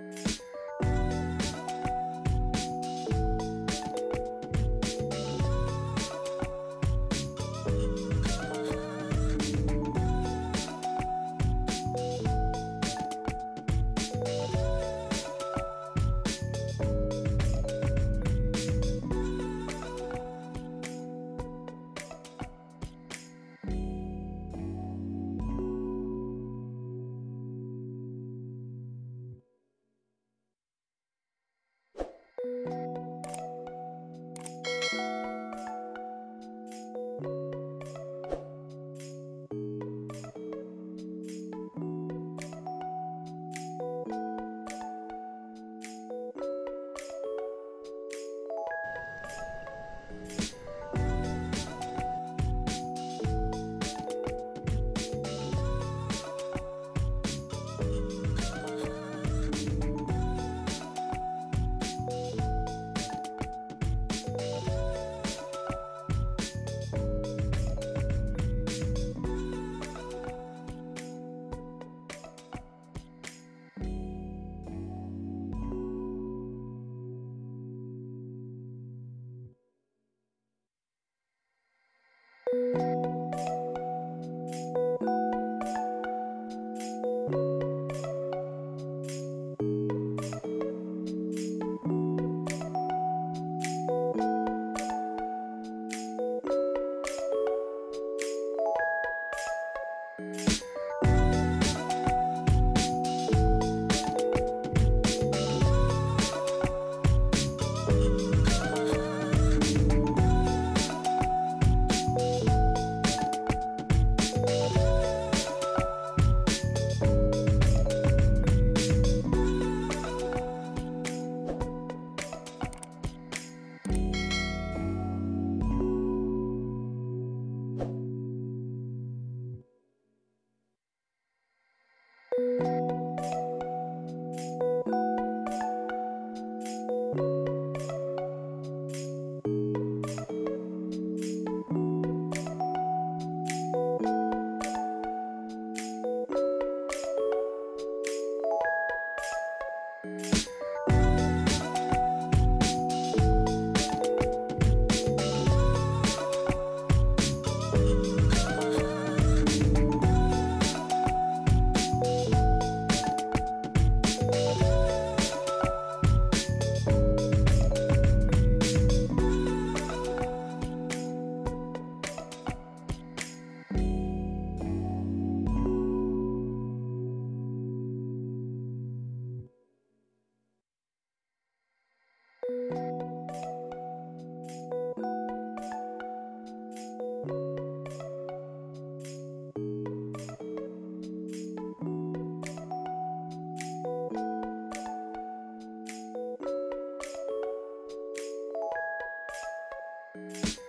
you you Bye.